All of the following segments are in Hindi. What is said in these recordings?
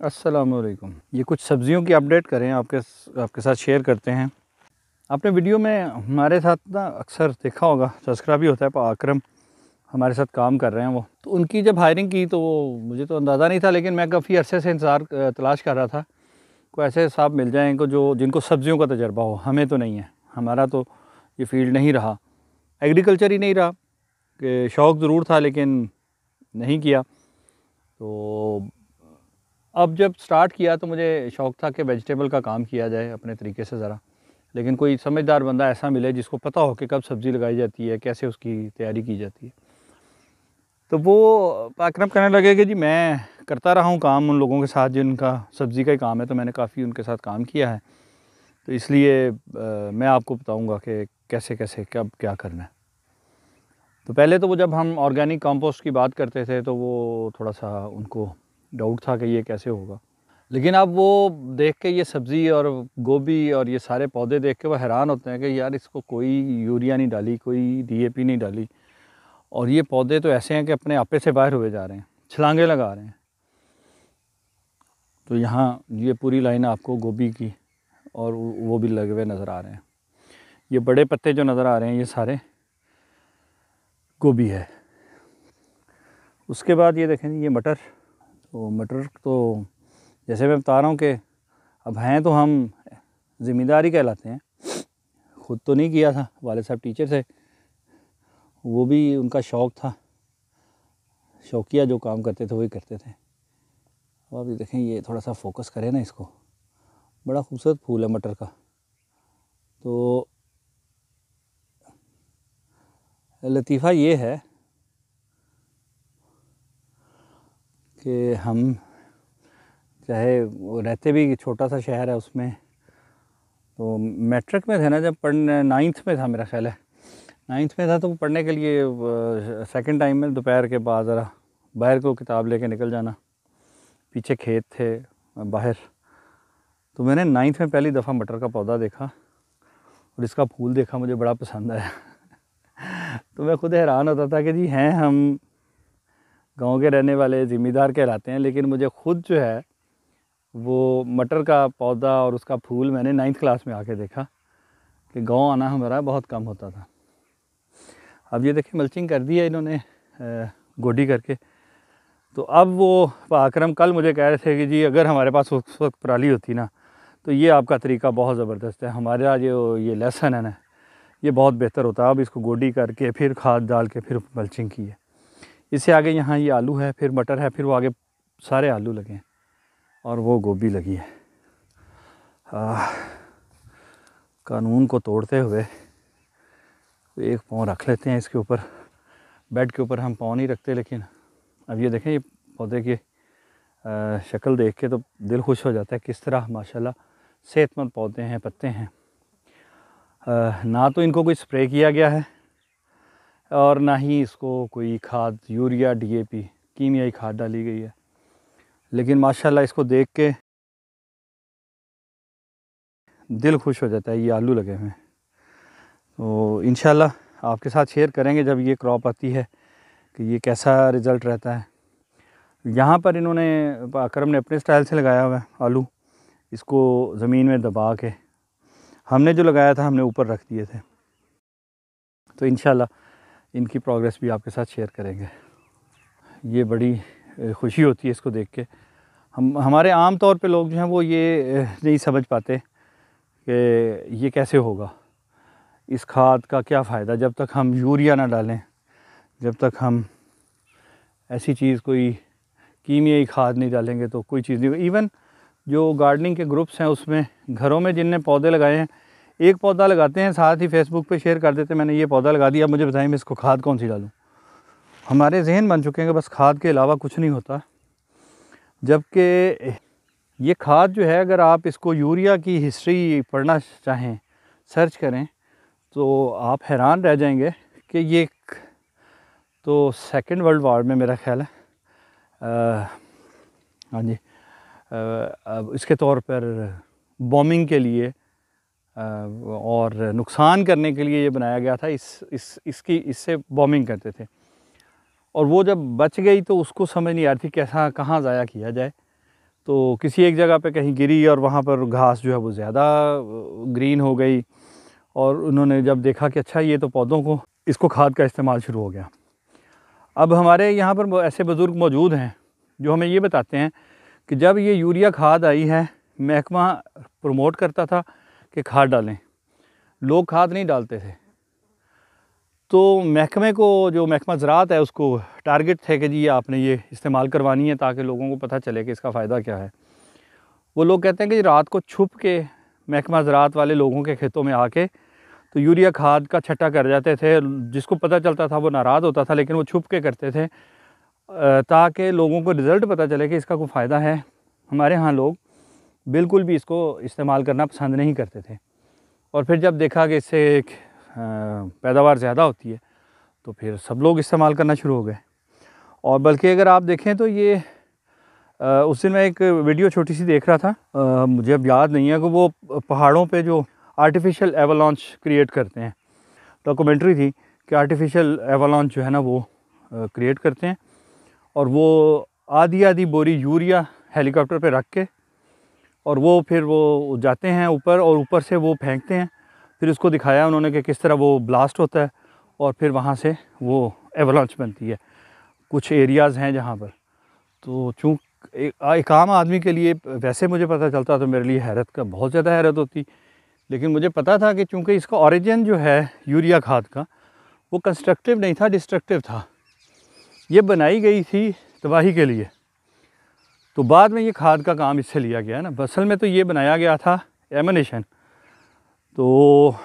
असलकुम ये कुछ सब्ज़ियों की अपडेट करें, आपके आपके साथ शेयर करते हैं। आपने वीडियो में हमारे साथ ना अक्सर देखा होगा तस्करा भी होता है अक्रम हमारे साथ काम कर रहे हैं वो। तो उनकी जब हायरिंग की तो वो मुझे तो अंदाज़ा नहीं था, लेकिन मैं काफ़ी अरसे से इंतज़ार तलाश कर रहा था कोई ऐसे साहब मिल जाएँ को जो, जिनको सब्ज़ियों का तजर्बा हो। हमें तो नहीं है। हमारा तो ये फ़ील्ड नहीं रहा। एग्रीकल्चर ही नहीं रहा। कि शौक़ ज़रूर था, लेकिन नहीं किया। तो अब जब स्टार्ट किया तो मुझे शौक़ था कि वेजिटेबल का काम किया जाए अपने तरीके से ज़रा। लेकिन कोई समझदार बंदा ऐसा मिले जिसको पता हो कि कब सब्ज़ी लगाई जाती है, कैसे उसकी तैयारी की जाती है। तो वो अक्रम कहने लगे कि जी, मैं करता रहा हूँ काम उन लोगों के साथ जिनका सब्ज़ी का ही काम है तो मैंने काफ़ी उनके साथ काम किया है। तो इसलिए मैं आपको बताऊँगा कि कैसे कैसे, कब क्या करना है। तो पहले तो वो जब हम ऑर्गेनिक कंपोस्ट की बात करते थे तो वो थोड़ा सा उनको डाउट था कि ये कैसे होगा। लेकिन अब वो देख के ये सब्ज़ी और गोभी और ये सारे पौधे देख के वो हैरान होते हैं कि यार इसको कोई यूरिया नहीं डाली, कोई डीएपी नहीं डाली। और ये पौधे तो ऐसे हैं कि अपने आपे से बाहर हुए जा रहे हैं, छलांगे लगा रहे हैं। तो यहाँ ये पूरी लाइन आपको गोभी की और वो भी लगे हुए नज़र आ रहे हैं। ये बड़े पत्ते जो नज़र आ रहे हैं, ये सारे गोभी है। उसके बाद ये देखें ये मटर। तो मटर तो जैसे मैं बता रहा हूँ कि अब हैं तो हम ज़िम्मेदारी कहलाते हैं। ख़ुद तो नहीं किया था, वाले साहब टीचर थे। वो भी उनका शौक़ था, शौकिया जो काम करते थे वही करते थे। अब अभी देखें, ये थोड़ा सा फोकस करें ना इसको। बड़ा खूबसूरत फूल है मटर का। तो लतीफ़ा ये है कि हम चाहे रहते भी छोटा सा शहर है उसमें तो मैट्रिक में थे ना जब पढ़ने नाइन्थ में था मेरा ख्याल है। नाइन्थ में था तो पढ़ने के लिए सेकंड टाइम में दोपहर के बाद ज़रा बाहर को किताब लेके निकल जाना। पीछे खेत थे, बाहर। तो मैंने नाइन्थ में पहली दफ़ा मटर का पौधा देखा और इसका फूल देखा, मुझे बड़ा पसंद आया। तो मैं खुद हैरान होता था कि जी, हैं हम? गाँव के रहने वाले ज़िम्मेदार कहलाते हैं, लेकिन मुझे ख़ुद जो है, वो मटर का पौधा और उसका फूल मैंने नाइन्थ क्लास में आके देखा कि गाँव आना हमारा बहुत कम होता था। अब ये देखिए मल्चिंग कर दी है इन्होंने गोडी करके। तो अब वो पाक्रम कल मुझे कह रहे थे कि जी, अगर हमारे पास उस वक्त पराली होती ना तो ये आपका तरीका बहुत ज़बरदस्त है। हमारा जो ये लेसन है ना, ये बहुत बेहतर होता। है अब इसको गोडी करके फिर खाद डाल के फिर मल्चिंग की है। इससे आगे यहाँ ये आलू है फिर मटर है फिर वो आगे सारे आलू लगे हैं और वो गोभी लगी है। आ, कानून को तोड़ते हुए एक पाँव रख लेते हैं इसके ऊपर। बेड के ऊपर हम पाँव नहीं रखते लेकिन अब ये देखें ये पौधे की शक्ल देख के तो दिल खुश हो जाता है किस तरह माशाल्लाह सेहतमंद पौधे हैं पत्ते हैं। आ, ना तो इनको कोई स्प्रे किया गया है और ना ही इसको कोई खाद, यूरिया डीएपी कीमियाई खाद डाली गई है। लेकिन माशाल्लाह इसको देख के दिल खुश हो जाता है, ये आलू लगे हुए तो इन आपके साथ शेयर करेंगे जब ये क्रॉप आती है कि ये कैसा रिज़ल्ट रहता है। यहाँ पर इन्होंने अक्रम ने अपने स्टाइल से लगाया हुआ है आलू। इसको ज़मीन में दबा के हमने जो लगाया था, हमने ऊपर रख दिए थे। तो इन इनकी प्रोग्रेस भी आपके साथ शेयर करेंगे। ये बड़ी खुशी होती है इसको देख के। हम, हमारे आम तौर पे लोग जो हैं वो ये नहीं समझ पाते कि ये कैसे होगा। इस खाद का क्या फ़ायदा? जब तक हम यूरिया ना डालें, जब तक हम ऐसी चीज़, कोई कीमियाई खाद नहीं डालेंगे तो कोई चीज़ नहीं इवन जो गार्डनिंग के ग्रुप्स हैं उसमें, घरों में जिनने पौधे लगाए हैं एक पौधा लगाते हैं, साथ ही फेसबुक पे शेयर कर देते हैं, मैंने ये पौधा लगा दिया, अब मुझे बताएँ मैं इसको खाद कौन सी डालूँ? हमारे जहन बन चुके हैं कि बस खाद के अलावा कुछ नहीं होता। जबकि ये खाद जो है, अगर आप इसको यूरिया की हिस्ट्री पढ़ना चाहें सर्च करें तो आप हैरान रह जाएँगे कि ये तो सेकेंड वर्ल्ड वार में मेरा ख्याल है। हाँ जी। इसके तौर पर बॉम्बिंग के लिए और नुकसान करने के लिए ये बनाया गया था, इस इस, इसकी, इससे बॉम्बिंग करते थे। और वो जब बच गई तो उसको समझ नहीं आ रही थी कैसा, कहाँ ज़ाया किया जाए। तो किसी एक जगह पे कहीं गिरी और वहाँ पर घास जो है वो ज़्यादा ग्रीन हो गई और उन्होंने जब देखा कि अच्छा ये तो पौधों को, इसको खाद का इस्तेमाल शुरू हो गया। अब हमारे यहाँ पर ऐसे बुज़ुर्ग मौजूद हैं जो हमें ये बताते हैं कि जब ये यूरिया खाद आई है, महकमा प्रमोट करता था कि खाद डालें। लोग खाद नहीं डालते थे। तो महकमे को, जो महकमा ज़रात है, उसको टारगेट थे कि जी आपने ये इस्तेमाल करवानी है ताकि लोगों को पता चले कि इसका फ़ायदा क्या है। वो लोग कहते हैं कि रात को छुप के महकमा ज़रात वाले लोगों के खेतों में आके तो यूरिया खाद का छट्टा कर जाते थे। जिसको पता चलता था वो नाराज़ होता था, लेकिन वो छुप के करते थे ताकि लोगों को रिज़ल्ट पता चले कि इसका कोई फ़ायदा है। हमारे यहाँ लोग बिल्कुल भी इसको इस्तेमाल करना पसंद नहीं करते थे। और फिर जब देखा कि इससे एक पैदावार ज़्यादा होती है तो फिर सब लोग इस्तेमाल करना शुरू हो गए। और बल्कि अगर आप देखें तो ये उस दिन मैं एक वीडियो छोटी सी देख रहा था मुझे अब याद नहीं है कि वो पहाड़ों पे जो आर्टिफिशियल एवलॉन्च क्रिएट करते हैं डॉक्यूमेंट्री थी कि आर्टिफिशियल एवलॉन्च जो है ना वो क्रिएट करते हैं। और वो आधी आधी बोरी यूरिया हेलीकॉप्टर पे रख के और वो फिर वो जाते हैं ऊपर और ऊपर से वो फेंकते हैं। फिर उसको दिखाया उन्होंने कि किस तरह वो ब्लास्ट होता है और फिर वहाँ से वो एवलॉन्च बनती है। कुछ एरियाज़ हैं जहाँ पर। तो चूँ एक, आम आदमी के लिए वैसे मुझे पता चलता तो मेरे लिए हैरत का बहुत ज़्यादा हैरत होती। लेकिन मुझे पता था कि चूँकि इसका ओरिजिन जो है यूरिया खाद का वो कंस्ट्रक्टिव नहीं था डिस्ट्रक्टिव था। ये बनाई गई थी तबाही के लिए। तो बाद में ये खाद का काम इससे लिया गया ना। असल में तो ये बनाया गया था एमनेशन। तो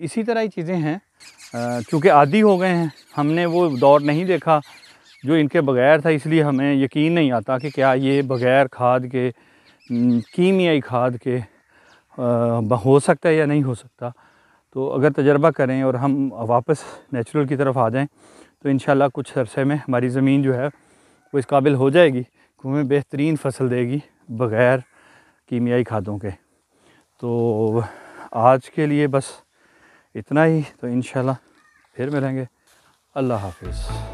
इसी तरह ही चीज़ें हैं। चूँकि आदि हो गए हैं हमने वो दौर नहीं देखा जो इनके बग़ैर था इसलिए हमें यकीन नहीं आता कि क्या ये बग़ैर खाद के कीमियाई खाद के आ, हो सकता है या नहीं हो सकता। तो अगर तजर्बा करें और हम वापस नेचुरल की तरफ़ आ जाएँ तो इन कुछ अरसे में हमारी ज़मीन जो है वो इस काबिल हो जाएगी। कि हमें बेहतरीन फ़सल देगी बग़ैर कीमियाई खादों के। तो आज के लिए बस इतना ही तो इन फिर मिलेंगे। अल्लाह हाफिज़।